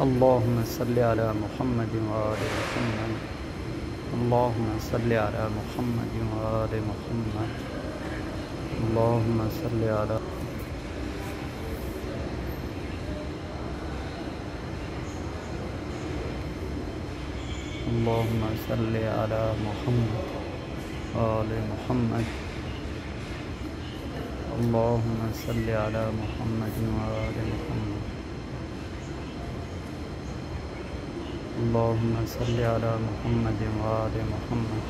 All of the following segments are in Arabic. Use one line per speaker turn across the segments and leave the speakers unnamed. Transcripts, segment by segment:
اللهم صل على محمد وآل محمد. اللهم صل على محمد وآل محمد. اللهم صل على اللهم صل على محمد وآل محمد. اللهم صل على محمد وآل محمد. اللهم صل علی محمد وآل محمد.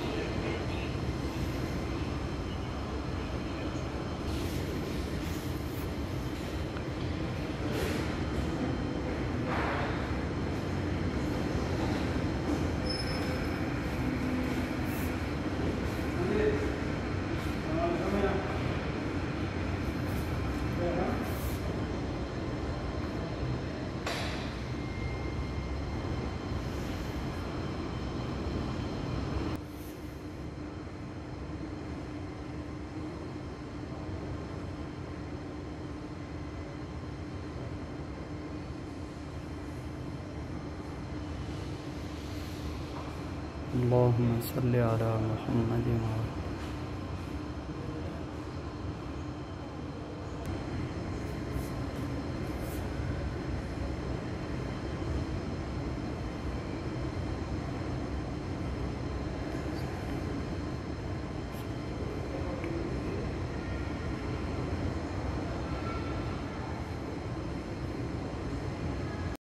اللهم صل على محمد وعلى